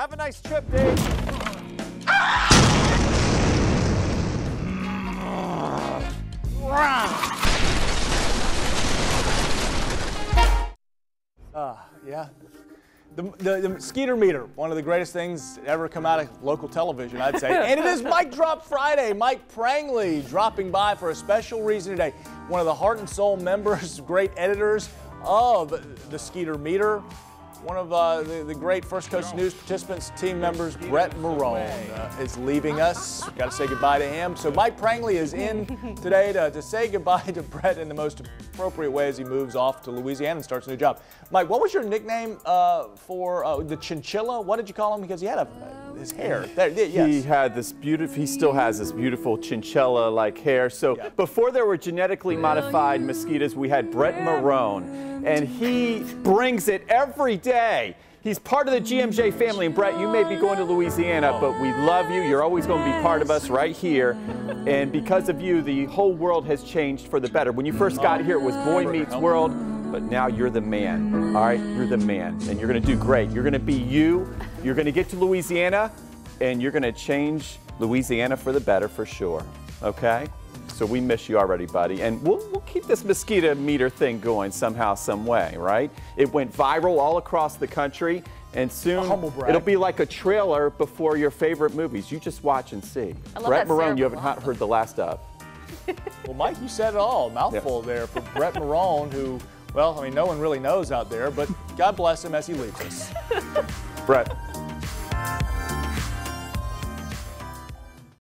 Have a nice trip, Dave. Uh, yeah. The, the, the Skeeter meter, one of the greatest things ever come out of local television, I'd say. and it is Mike Drop Friday. Mike Prangley dropping by for a special reason today. One of the heart and soul members, great editors of the Skeeter meter one of uh, the, the, great First Coast News participants, team members, Brett Marone, uh, is leaving us. Got to say goodbye to him. So Mike Prangley is in today to, to say goodbye to Brett in the most appropriate way as he moves off to Louisiana and starts a new job. Mike, what was your nickname uh, for uh, the chinchilla? What did you call him? Because he had a, his hair. There, yes. He had this beautiful, he still has this beautiful chinchilla-like hair. So yeah. before there were genetically modified mosquitoes, we had Brett Marone and he brings it every day. He's part of the GMJ family. And Brett, you may be going to Louisiana, but we love you. You're always going to be part of us right here. And because of you, the whole world has changed for the better. When you first got here, it was Boy Meets World, but now you're the man. All right, you're the man, and you're going to do great. You're going to be you. You're going to get to Louisiana, and you're going to change Louisiana for the better for sure. Okay? So we miss you already, buddy. And we'll, we'll keep this mosquito meter thing going somehow, some way, right? It went viral all across the country. And soon it'll be like a trailer before your favorite movies. You just watch and see. Brett Marone, you haven't heard the last of. well, Mike, you said it all. Mouthful yeah. there for Brett Marone, who, well, I mean, no one really knows out there, but God bless him as he leaves us. Brett.